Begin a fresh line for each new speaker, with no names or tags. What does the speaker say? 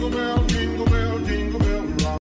single man.